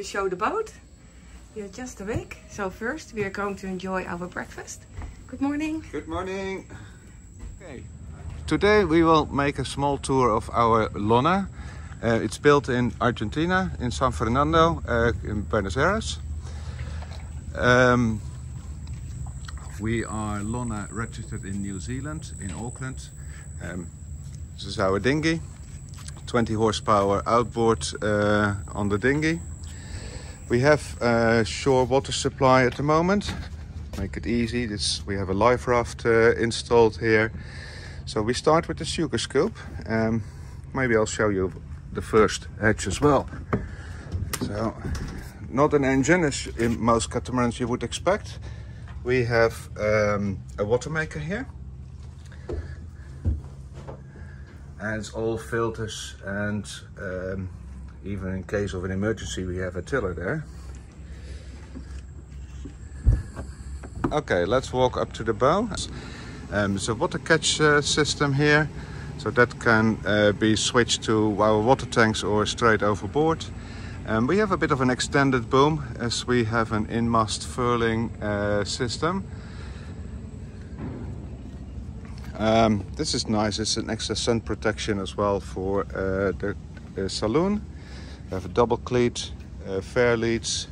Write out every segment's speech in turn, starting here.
to show the boat. We are just awake. So first we are going to enjoy our breakfast. Good morning. Good morning. Okay. Today we will make a small tour of our Lonna. Uh, it's built in Argentina, in San Fernando, uh, in Buenos Aires. Um, we are Lonna registered in New Zealand, in Auckland. Um, this is our dinghy. 20 horsepower outboard uh, on the dinghy. We have a shore water supply at the moment. Make it easy. This, we have a life raft uh, installed here. So we start with the sugar scoop. Um, maybe I'll show you the first hatch as well. So, not an engine as in most catamarans you would expect. We have um, a water maker here. And it's all filters and um, even in case of an emergency we have a tiller there. Okay, let's walk up to the bow. Um, there's a water catch uh, system here, so that can uh, be switched to our water tanks or straight overboard. Um, we have a bit of an extended boom as we have an in-mast furling uh, system. Um, this is nice, it's an extra sun protection as well for uh, the, the, saloon. We have a double cleat, uh, fair leads.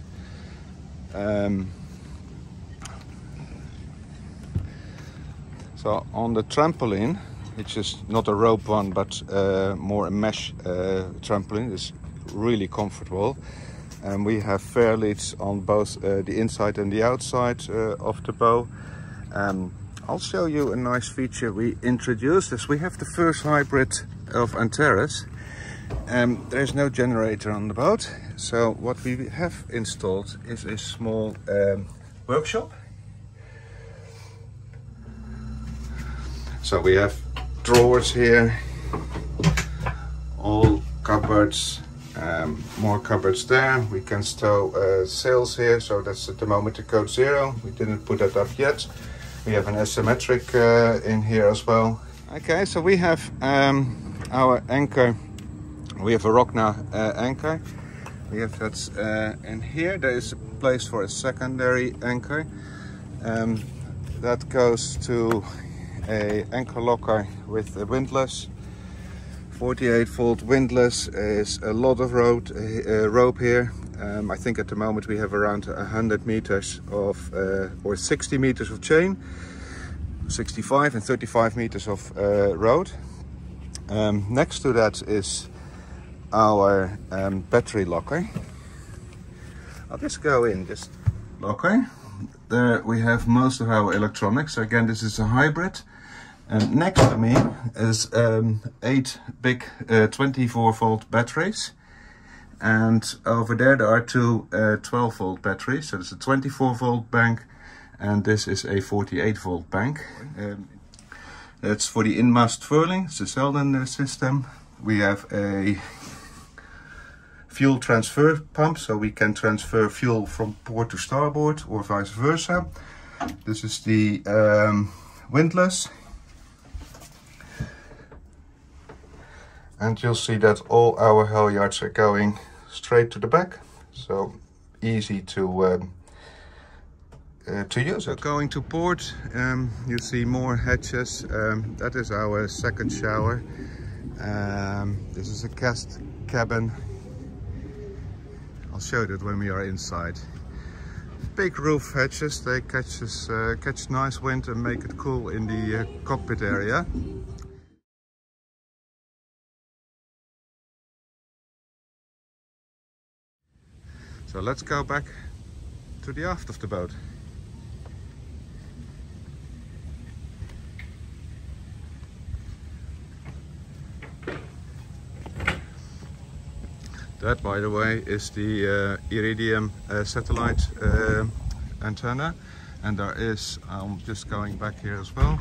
Um, So on the trampoline, which is not a rope one, but uh, more a mesh uh, trampoline, is really comfortable. And we have fair leads on both uh, the inside and the outside uh, of the bow. Um, I'll show you a nice feature we introduced as we have the first hybrid of Antares. Um, there's no generator on the boat. So what we have installed is a small um, workshop So we have drawers here, all cupboards, um, more cupboards there. We can stow uh, sails here, so that's at the moment the code zero. We didn't put that up yet. We have an asymmetric uh, in here as well. Okay, so we have um, our anchor. We have a Rockna uh, anchor. We have that uh, in here. There is a place for a secondary anchor. Um, that goes to a anchor locker with a windlass 48 volt windlass is a lot of road, uh, rope here um, I think at the moment we have around 100 meters of uh, or 60 meters of chain 65 and 35 meters of uh, road um, next to that is our um, battery locker I'll just go in this locker there we have most of our electronics again this is a hybrid and next to me is um, eight big uh, 24 volt batteries. And over there, there are two uh, 12 volt batteries. So there's a 24 volt bank and this is a 48 volt bank. Um, that's for the in-mast furling, it's a Selden uh, system. We have a fuel transfer pump, so we can transfer fuel from port to starboard or vice versa. This is the um, windlass. And you'll see that all our halyards are going straight to the back so easy to um, uh, to use. So going to port um, you see more hatches. Um, that is our second shower. Um, this is a cast cabin I'll show that when we are inside big roof hatches they catch, us, uh, catch nice wind and make it cool in the uh, cockpit area So let's go back to the aft of the boat. That, by the way, is the uh, Iridium uh, satellite uh, antenna. And there is, I'm just going back here as well.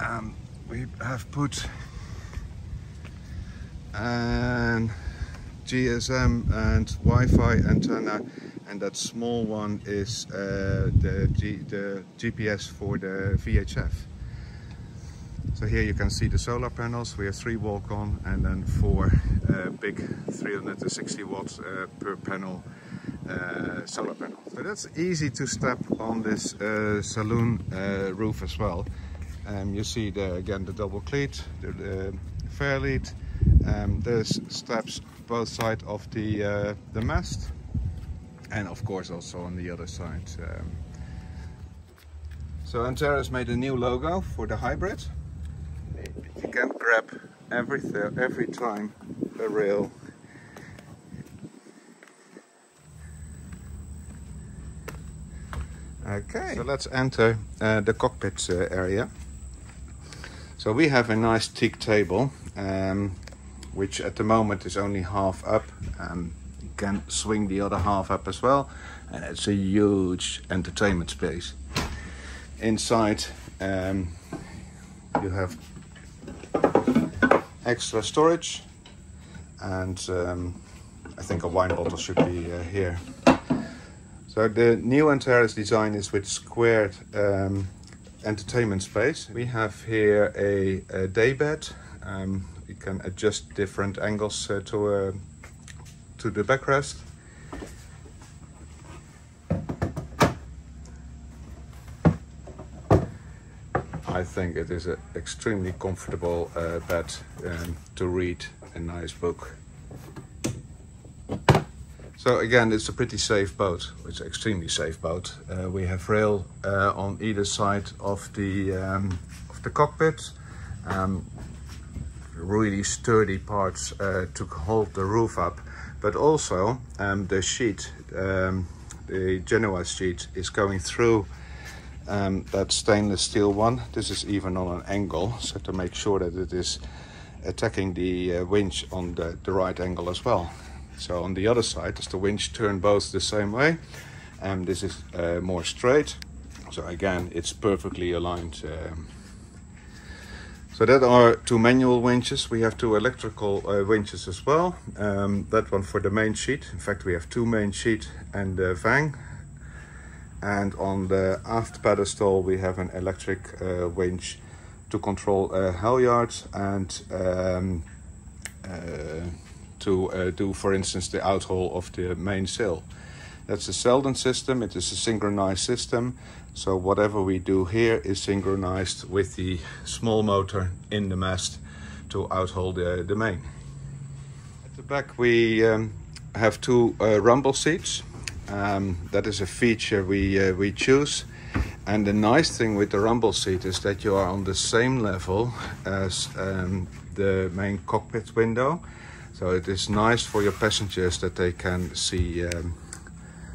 Um, we have put and GSM and Wi-Fi antenna and that small one is uh, the, G the GPS for the VHF. So here you can see the solar panels. We have three walk-on and then four big 360 watts uh, per panel uh, solar panel. So that's easy to step on this uh, saloon uh, roof as well. Um, you see the, again the double cleat, the, the fairlead. Um, there's steps both sides of the uh, the mast, and of course also on the other side. Um, so Antares made a new logo for the hybrid. You can grab every every time a rail. Okay, so let's enter uh, the cockpit uh, area. So we have a nice teak table, um, which at the moment is only half up. Um, you can swing the other half up as well, and it's a huge entertainment space. Inside, um, you have extra storage, and um, I think a wine bottle should be uh, here. So the new Antares design is with squared um, entertainment space. We have here a, a day bed. Um, you can adjust different angles uh, to uh, to the backrest. I think it is an extremely comfortable uh, bed um, to read a nice book. So again, it's a pretty safe boat. It's an extremely safe boat. Uh, we have rail uh, on either side of the um, of the cockpit. Um, really sturdy parts uh, to hold the roof up, but also um, the sheet, um, the Genoa sheet, is going through um, that stainless steel one. This is even on an angle, so to make sure that it is attacking the uh, winch on the, the right angle as well. So on the other side, does the winch turn both the same way, and this is uh, more straight. So again, it's perfectly aligned. Um, so that are two manual winches. We have two electrical uh, winches as well. Um, that one for the main sheet. In fact, we have two main sheet and the vang. And on the aft pedestal, we have an electric uh, winch to control uh, halyards and um, uh, to uh, do, for instance, the outhaul of the main sail. That's a Selden system, it is a synchronized system. So whatever we do here is synchronized with the small motor in the mast to outhaul the, the main. At the back we um, have two uh, rumble seats. Um, that is a feature we, uh, we choose. And the nice thing with the rumble seat is that you are on the same level as um, the main cockpit window. So it is nice for your passengers that they can see um,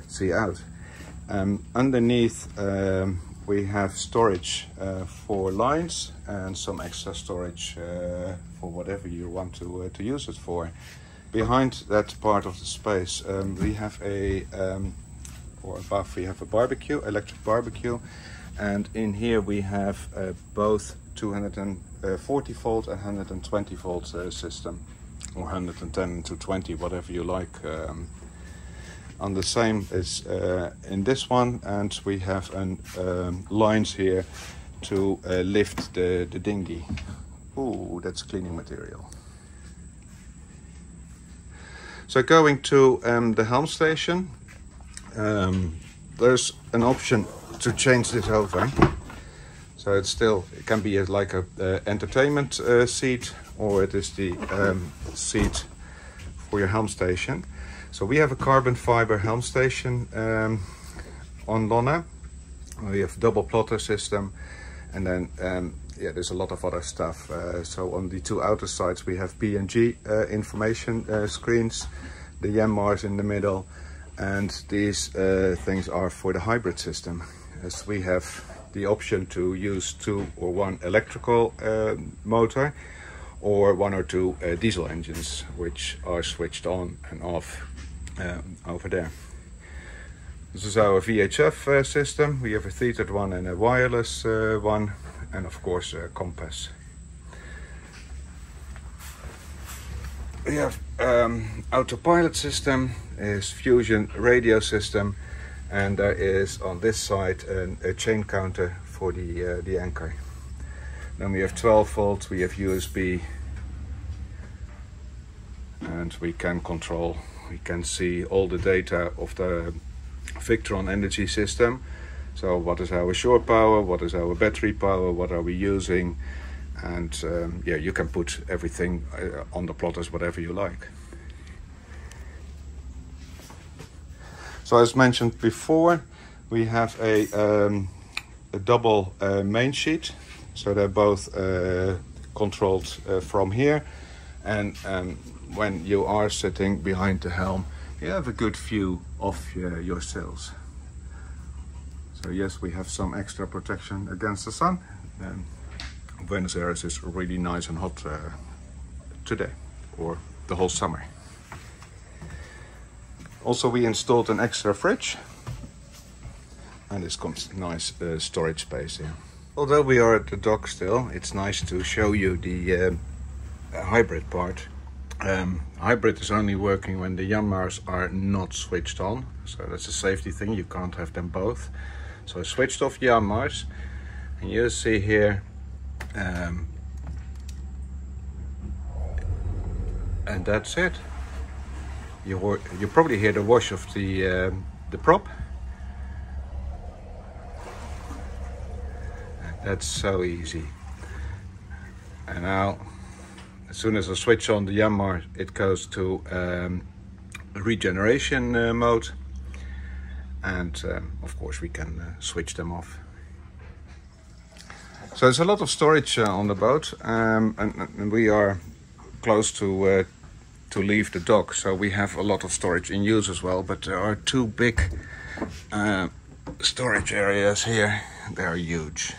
see out. Um, underneath um, we have storage uh, for lines and some extra storage uh, for whatever you want to uh, to use it for. Behind that part of the space um, we have a um, or above we have a barbecue, electric barbecue, and in here we have uh, both 240 volt and 120 volt uh, system or 110 to 20, whatever you like. Um, on the same as uh, in this one, and we have an, um, lines here to uh, lift the, the dinghy. Oh, that's cleaning material. So going to um, the helm station, um, there's an option to change this over. So it's still, it can be like a uh, entertainment uh, seat or it is the um, seat for your helm station. So we have a carbon fiber helm station um, on Lonna. We have double plotter system and then um, yeah, there's a lot of other stuff. Uh, so on the two outer sides we have B&G uh, information uh, screens, the Yanmars in the middle and these uh, things are for the hybrid system as we have the option to use two or one electrical uh, motor or one or two uh, diesel engines which are switched on and off uh, over there. This is our VHF uh, system. We have a tethered one and a wireless uh, one and of course a compass. We have um, autopilot system, is fusion radio system and there is on this side an, a chain counter for the, uh, the anchor. Then we have 12 volts, we have USB, and we can control, we can see all the data of the Victron energy system. So what is our shore power, what is our battery power, what are we using, and um, yeah, you can put everything uh, on the plotters, whatever you like. So as mentioned before, we have a, um, a double uh, main sheet. So they're both uh, controlled uh, from here. And um, when you are sitting behind the helm, you have a good view of uh, your sails. So yes, we have some extra protection against the sun. Um, Buenos Aires is really nice and hot uh, today, or the whole summer. Also we installed an extra fridge and this comes nice uh, storage space here. Although we are at the dock still, it's nice to show you the uh, hybrid part. Um, hybrid is only working when the Yanmars are not switched on, so that's a safety thing, you can't have them both. So I switched off Yanmars and you see here um, and that's it you you probably hear the wash of the um, the prop. That's so easy. And now, as soon as I switch on the Yanmar, it goes to um, regeneration uh, mode. And um, of course we can uh, switch them off. So there's a lot of storage uh, on the boat um, and, and, we are close to uh, to leave the dock. So we have a lot of storage in use as well, but there are two big uh, storage areas here. They are huge.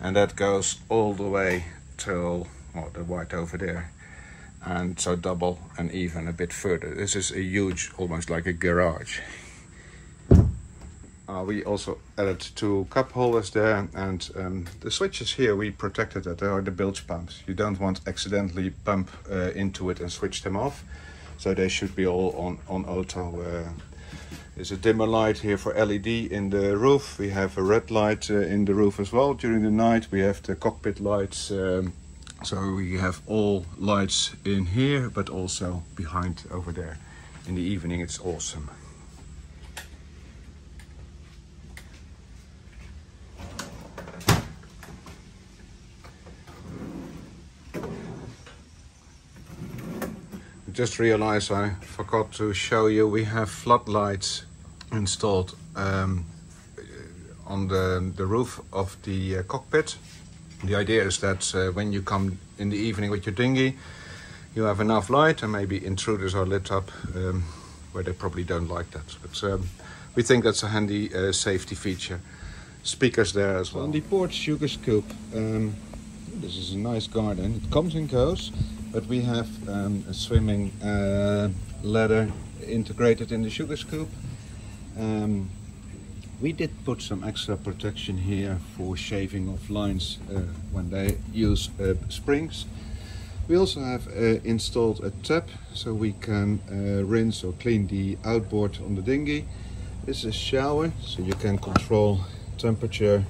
And that goes all the way till well, the white over there. And so double and even a bit further. This is a huge, almost like a garage. Uh, we also added two cup holders there and um, the switches here we protected that they are the bilge pumps. You don't want accidentally pump uh, into it and switch them off. So they should be all on, on auto. Uh, there's a dimmer light here for LED in the roof. We have a red light uh, in the roof as well during the night. We have the cockpit lights. Um, so we have all lights in here but also behind over there. In the evening it's awesome. Just realized I forgot to show you we have floodlights installed um, on the, the roof of the uh, cockpit. The idea is that uh, when you come in the evening with your dinghy, you have enough light and maybe intruders are lit up um, where they probably don't like that. But um, we think that's a handy uh, safety feature. Speakers there as well. On the port sugar scoop, um, this is a nice garden. It comes and goes but we have um, a swimming uh, ladder integrated in the sugar scoop. Um, we did put some extra protection here for shaving off lines uh, when they use uh, springs. We also have uh, installed a tap so we can uh, rinse or clean the outboard on the dinghy. This is a shower so you can control temperature.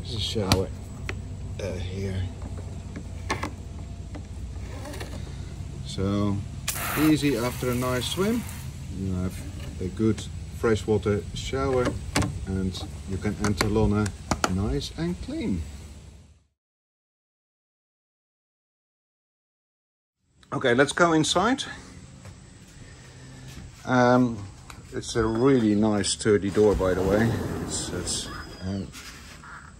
This is a shower uh, here So easy after a nice swim. You have a good freshwater shower and you can enter Lonna nice and clean. Okay, let's go inside. Um, it's a really nice sturdy door by the way. It's, it's um,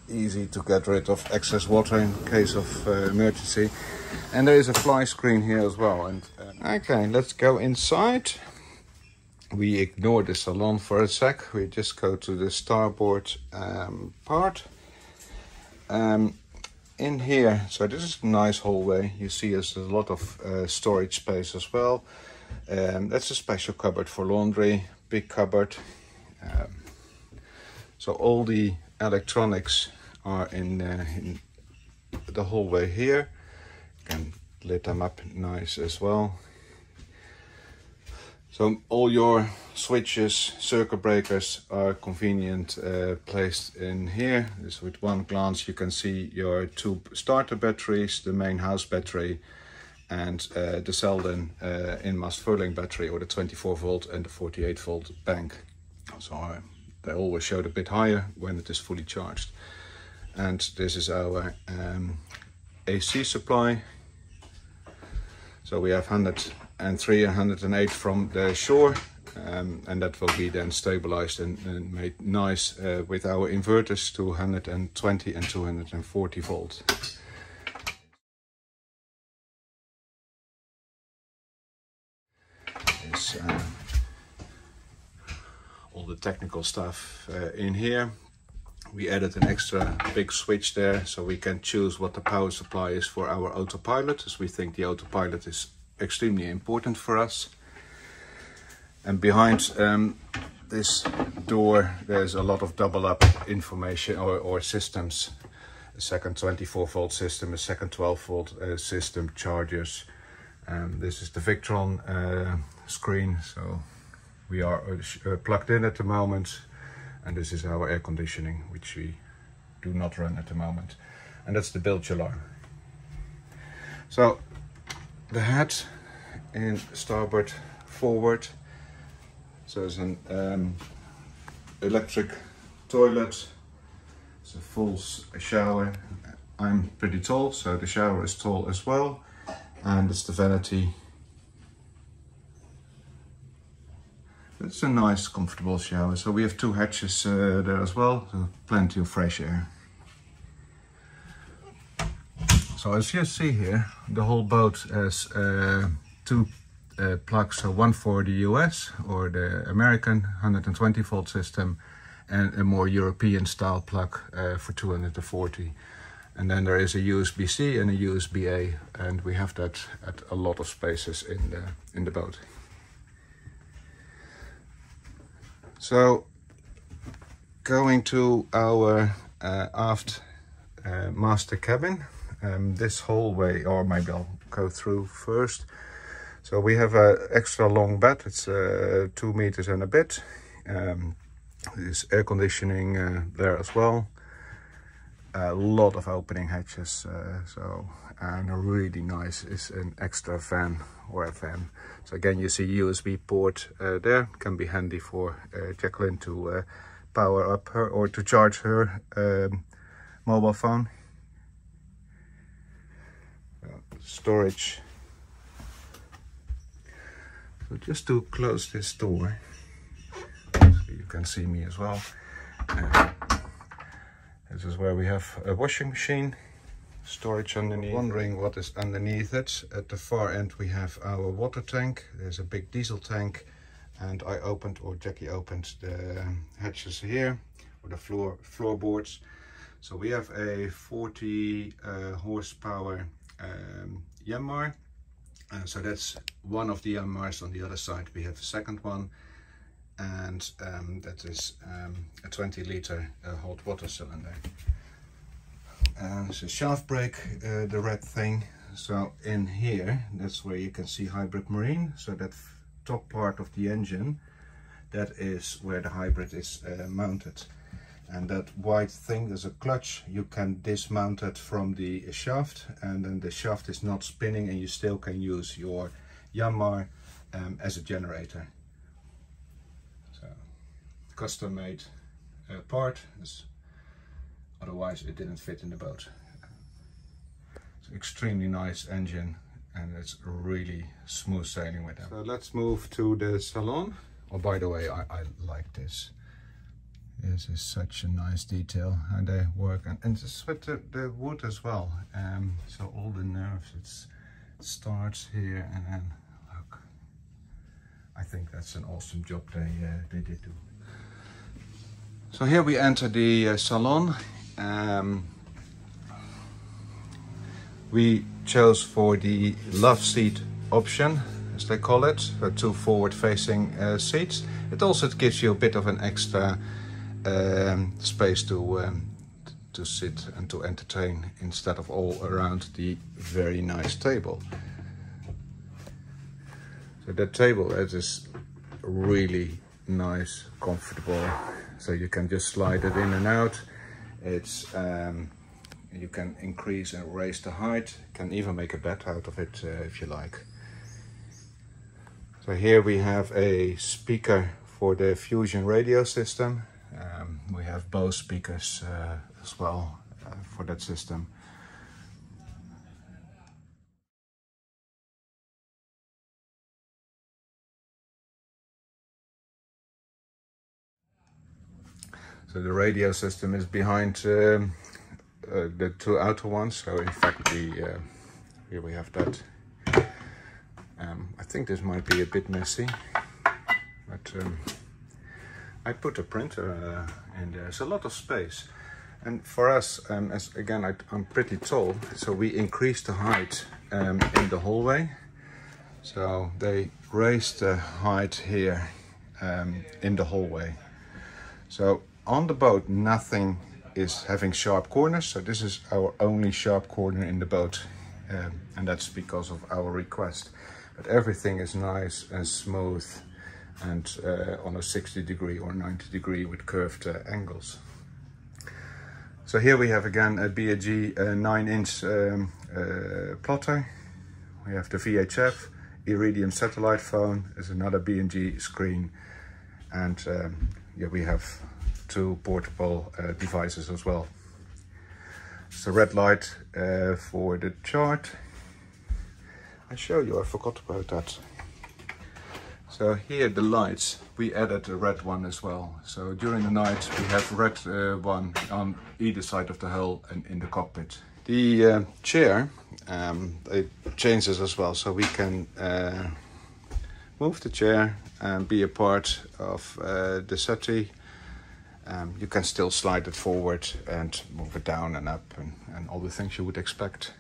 easy to get rid of excess water in case of uh, emergency. And there is a fly screen here as well. And uh, Okay, let's go inside. We ignore the salon for a sec. We just go to the starboard um, part. Um, in here, so this is a nice hallway. You see there's a lot of uh, storage space as well. Um, that's a special cupboard for laundry, big cupboard. Um, so all the electronics are in, uh, in the hallway here. You can lit them up nice as well. So all your switches, circuit breakers are convenient uh, placed in here. This with one glance you can see your two starter batteries, the main house battery and uh, the Selden uh, Inmast Furling battery or the 24 volt and the 48 volt bank. So they always showed a bit higher when it is fully charged. And this is our um, AC supply. So we have 103 and 108 from the shore um, and that will be then stabilized and, and made nice uh, with our inverters to 120 and 240 volt. Is, uh, all the technical stuff uh, in here. We added an extra big switch there so we can choose what the power supply is for our autopilot as we think the autopilot is extremely important for us. And behind um, this door there's a lot of double up information or, or systems. A second 24 volt system, a second 12 volt uh, system, chargers. Um, this is the Victron uh, screen so we are uh, uh, plugged in at the moment and this is our air conditioning which we do not run at the moment and that's the bilge alarm. So the head in starboard forward so it's an um, electric toilet. It's a full shower. I'm pretty tall so the shower is tall as well and it's the vanity It's a nice comfortable shower. So we have two hatches uh, there as well, so plenty of fresh air. So as you see here, the whole boat has uh, two uh, plugs, so one for the US or the American 120 volt system and a more European style plug uh, for 240. And then there is a USB-C and a USB-A and we have that at a lot of spaces in the, in the boat. So going to our uh, aft uh, master cabin, um, this hallway, or maybe I'll go through first. So we have an extra long bed, it's uh, two meters and a bit. Um, there's air conditioning uh, there as well. A lot of opening hatches, uh, so and a really nice is an extra fan or fan. So again, you see USB port uh, there, can be handy for uh, Jacqueline to uh, power up her or to charge her um, mobile phone. storage. So just to close this door, so you can see me as well. Uh, this is where we have a washing machine storage underneath. Wondering what is underneath it. At the far end we have our water tank. There's a big diesel tank and I opened or Jackie opened the hatches here or the floor floorboards. So we have a 40 uh, horsepower um, Yanmar. Uh, so that's one of the Yanmars on the other side. We have a second one and um, that is um, a 20 liter uh, hot water cylinder and it's a shaft brake uh, the red thing. So in here that's where you can see hybrid marine. So that top part of the engine that is where the hybrid is uh, mounted. And that white thing there's a clutch. You can dismount it from the shaft and then the shaft is not spinning and you still can use your Yanmar um, as a generator. So custom made uh, part otherwise it didn't fit in the boat. It's extremely nice engine and it's really smooth sailing with them. So let's move to the salon. Oh, by the way, I, I like this. This is such a nice detail and they work and, and it's with the, the wood as well. Um, so all the nerves, it's, it starts here and then look. I think that's an awesome job they, uh, they did do. So here we enter the uh, salon um, we chose for the love seat option as they call it for two forward facing uh, seats it also gives you a bit of an extra um, space to um, to sit and to entertain instead of all around the very nice table so that table it is really nice, comfortable. So you can just slide it in and out. It's um, you can increase and raise the height. Can even make a bed out of it uh, if you like. So here we have a speaker for the Fusion radio system. Um, we have Bose speakers uh, as well uh, for that system. So the radio system is behind um, uh, the two outer ones. So in fact, the uh, here we have that. Um, I think this might be a bit messy, but um, I put a printer uh, in there. It's a lot of space. And for us, um, as again, I, am pretty tall, so we increased the height um, in the hallway. So they raised the height here um, in the hallway. So on the boat, nothing is having sharp corners. So this is our only sharp corner in the boat. Um, and that's because of our request. But everything is nice and smooth and uh, on a 60 degree or 90 degree with curved uh, angles. So here we have again a B&G uh, 9 inch um, uh, plotter. We have the VHF, Iridium satellite phone, is another B&G screen. And um, yeah, we have two portable uh, devices as well. So red light uh, for the chart. I show you, I forgot about that. So here the lights, we added a red one as well. So during the night we have red uh, one on either side of the hull and in the cockpit. The uh, chair, um, it changes as well, so we can uh, move the chair and be a part of uh, the settee. Um, you can still slide it forward and move it down and up and, and all the things you would expect.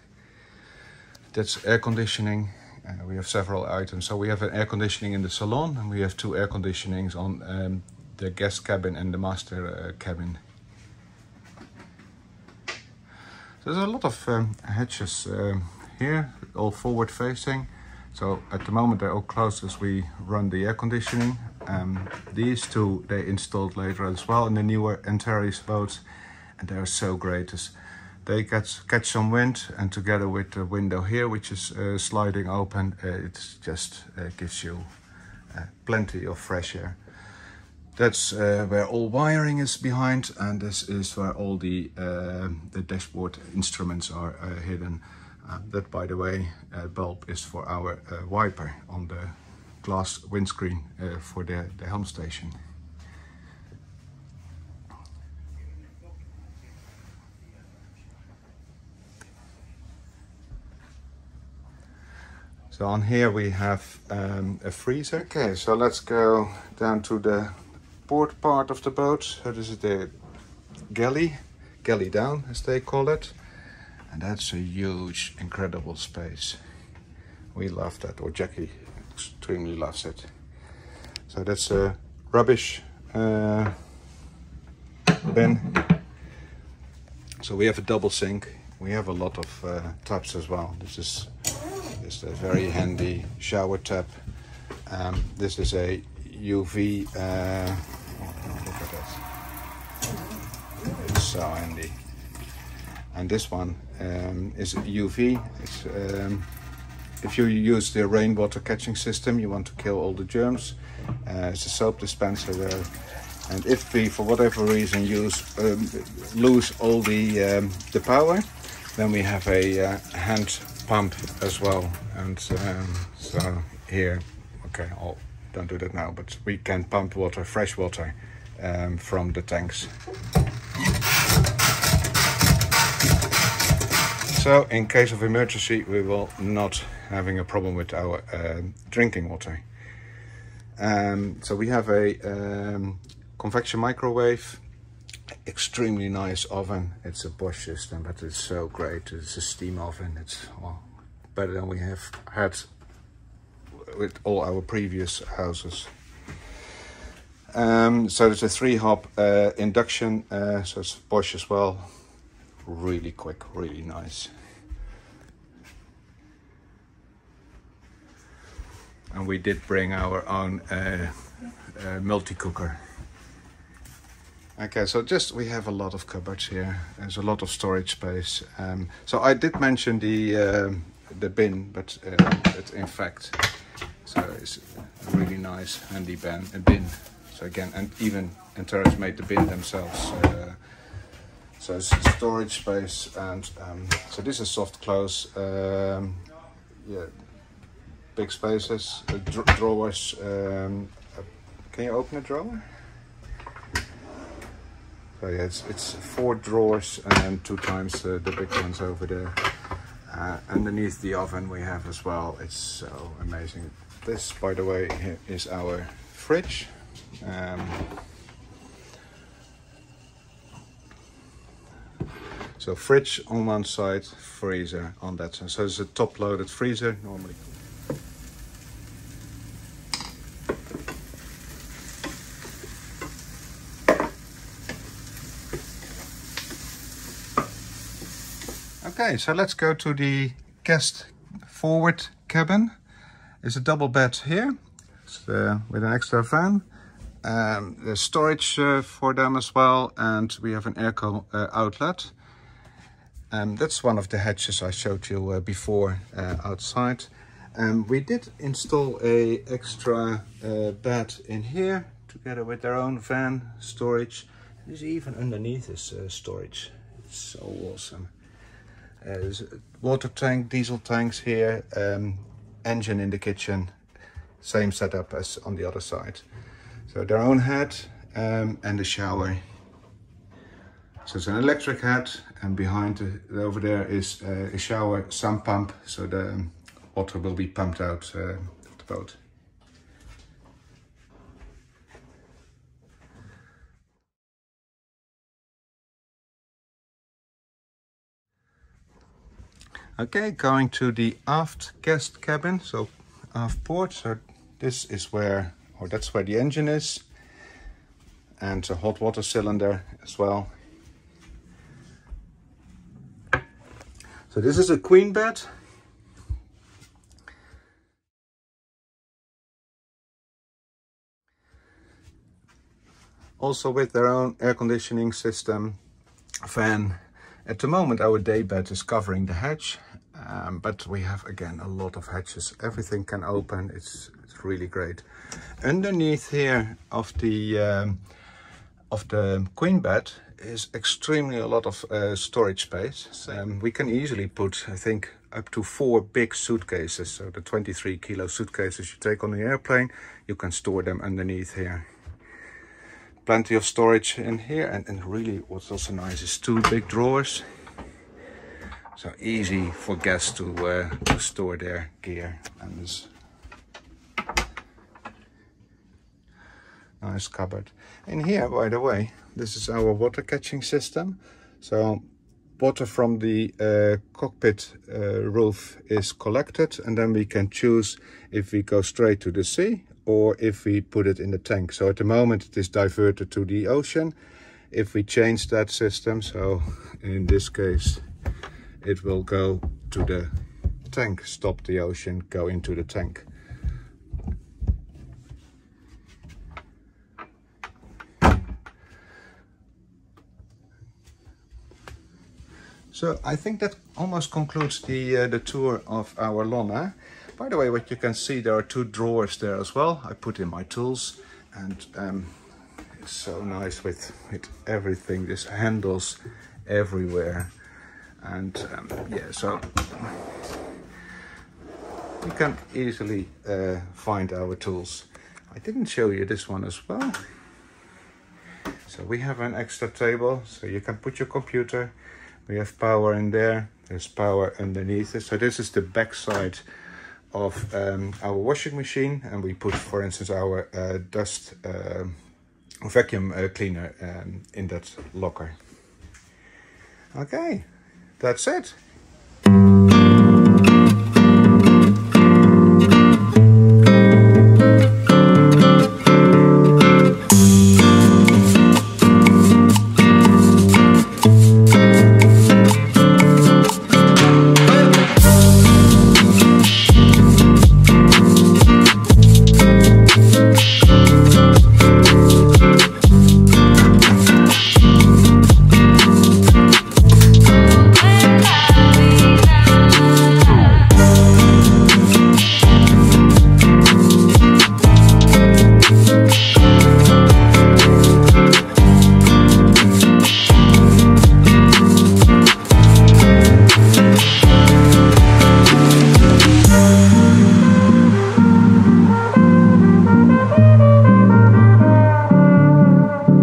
That's air conditioning uh, we have several items. So we have an air conditioning in the salon and we have two air conditionings on um, the guest cabin and the master uh, cabin. There's a lot of um, hatches um, here, all forward facing. So at the moment they're all closed as we run the air conditioning. Um, these two they installed later as well in the newer Antares boats and they're so great. It's, they get, catch some wind and together with the window here which is uh, sliding open uh, it just uh, gives you uh, plenty of fresh air that's uh, where all wiring is behind and this is where all the uh, the dashboard instruments are hidden that by the way uh, bulb is for our uh, wiper on the glass windscreen uh, for the, the helm station So on here we have um, a freezer. Okay, so let's go down to the port part of the boat. So this is the galley, galley down as they call it. And that's a huge, incredible space. We love that, or Jackie extremely loves it. So that's a rubbish uh, bin. So we have a double sink. We have a lot of uh, tubs as well. This is it's a very handy shower tap. Um, this is a UV. Uh, look at that. It's so handy. And this one um, is UV. Um, if you use the rainwater catching system, you want to kill all the germs. Uh, it's a soap dispenser there. And if we, for whatever reason, use um, lose all the um, the power, then we have a uh, hand pump as well. And um, so here, okay, I'll, don't do that now, but we can pump water, fresh water um, from the tanks. So in case of emergency, we will not having a problem with our uh, drinking water. Um, so we have a um, convection microwave extremely nice oven. It's a Bosch system, but it's so great. It's a steam oven. It's well, better than we have had with all our previous houses. Um, so it's a three hop uh, induction, uh, so it's Bosch as well. Really quick, really nice. And we did bring our own uh, uh, multi-cooker. Okay, so just we have a lot of cupboards here. There's a lot of storage space. Um, so I did mention the um, the bin, but uh, it's in fact, so it's a really nice handy bin. Bin. So again, and even Antares made the bin themselves. Uh, so it's storage space, and um, so this is soft close. Um, yeah, big spaces, uh, drawers. Um, uh, can you open a drawer? So yeah, it's, it's four drawers and two times uh, the big ones over there. Uh, underneath the oven we have as well. It's so amazing. This, by the way, is our fridge. Um, so fridge on one side, freezer on that side. So it's a top-loaded freezer normally. Okay, so let's go to the guest forward cabin. It's a double bed here uh, with an extra fan. Um, there's storage uh, for them as well and we have an airco uh, outlet. Um, that's one of the hatches I showed you uh, before uh, outside. Um, we did install a extra uh, bed in here together with their own van storage. There's even underneath this storage. It's so awesome. Uh, there's a water tank, diesel tanks here, um, engine in the kitchen, same setup as on the other side. So their own head um, and the shower. So it's an electric head and behind over there is uh, a shower sump pump so the water will be pumped out uh, of the boat. Okay, going to the aft guest cabin, so aft port. So this is where, or that's where the engine is, and a hot water cylinder as well. So this is a queen bed. Also with their own air conditioning system, fan at the moment our day bed is covering the hatch, um, but we have again a lot of hatches. Everything can open, it's, it's really great. Underneath here of the, um, of the queen bed is extremely a lot of uh, storage space. Um, we can easily put, I think, up to four big suitcases. So the 23 kilo suitcases you take on the airplane, you can store them underneath here plenty of storage in here and, and really what's also nice is two big drawers so easy for guests to, uh, to store their gear and this nice cupboard in here by the way this is our water catching system so water from the uh, cockpit uh, roof is collected and then we can choose if we go straight to the sea or if we put it in the tank. So at the moment it is diverted to the ocean. If we change that system, so in this case it will go to the tank, stop the ocean, go into the tank. So I think that almost concludes the uh, the tour of our Lonna. By the way, what you can see, there are two drawers there as well. I put in my tools and um, it's so nice with, with everything. This handles everywhere. And um, yeah, so we can easily uh, find our tools. I didn't show you this one as well. So we have an extra table, so you can put your computer. We have power in there. There's power underneath it. So this is the back side of um, our washing machine and we put, for instance, our uh, dust uh, vacuum uh, cleaner um, in that locker. Okay, that's it.